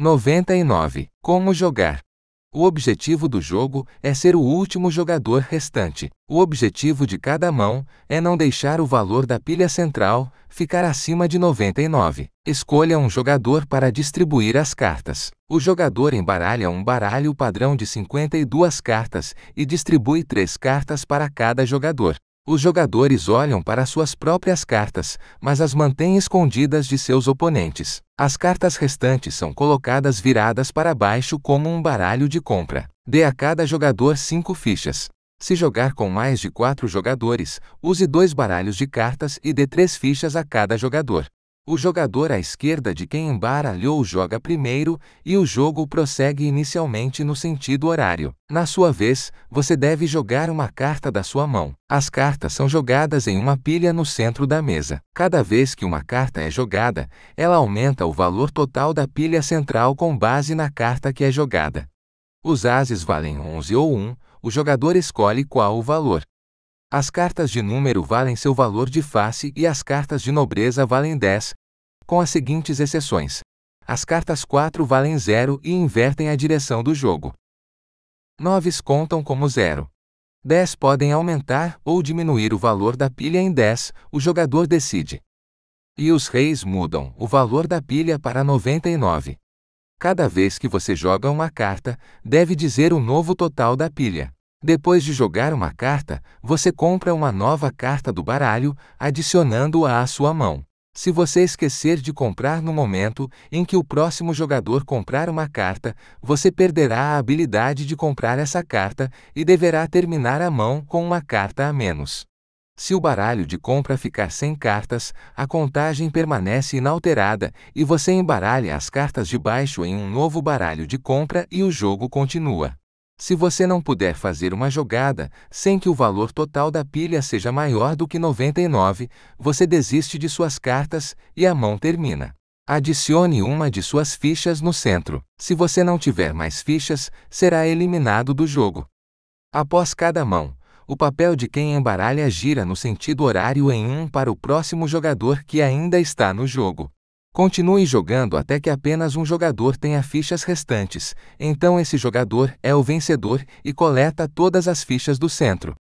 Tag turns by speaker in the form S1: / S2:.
S1: 99. Como jogar? O objetivo do jogo é ser o último jogador restante. O objetivo de cada mão é não deixar o valor da pilha central ficar acima de 99. Escolha um jogador para distribuir as cartas. O jogador embaralha um baralho padrão de 52 cartas e distribui 3 cartas para cada jogador. Os jogadores olham para suas próprias cartas, mas as mantêm escondidas de seus oponentes. As cartas restantes são colocadas viradas para baixo como um baralho de compra. Dê a cada jogador cinco fichas. Se jogar com mais de quatro jogadores, use dois baralhos de cartas e dê três fichas a cada jogador. O jogador à esquerda de quem embaralhou joga primeiro e o jogo prossegue inicialmente no sentido horário. Na sua vez, você deve jogar uma carta da sua mão. As cartas são jogadas em uma pilha no centro da mesa. Cada vez que uma carta é jogada, ela aumenta o valor total da pilha central com base na carta que é jogada. Os ases valem 11 ou 1, o jogador escolhe qual o valor. As cartas de número valem seu valor de face e as cartas de nobreza valem 10, com as seguintes exceções. As cartas 4 valem 0 e invertem a direção do jogo. 9 contam como 0. 10 podem aumentar ou diminuir o valor da pilha em 10, o jogador decide. E os reis mudam o valor da pilha para 99. Cada vez que você joga uma carta, deve dizer o novo total da pilha. Depois de jogar uma carta, você compra uma nova carta do baralho, adicionando-a à sua mão. Se você esquecer de comprar no momento em que o próximo jogador comprar uma carta, você perderá a habilidade de comprar essa carta e deverá terminar a mão com uma carta a menos. Se o baralho de compra ficar sem cartas, a contagem permanece inalterada e você embaralha as cartas de baixo em um novo baralho de compra e o jogo continua. Se você não puder fazer uma jogada sem que o valor total da pilha seja maior do que 99, você desiste de suas cartas e a mão termina. Adicione uma de suas fichas no centro. Se você não tiver mais fichas, será eliminado do jogo. Após cada mão, o papel de quem embaralha gira no sentido horário em um para o próximo jogador que ainda está no jogo. Continue jogando até que apenas um jogador tenha fichas restantes, então esse jogador é o vencedor e coleta todas as fichas do centro.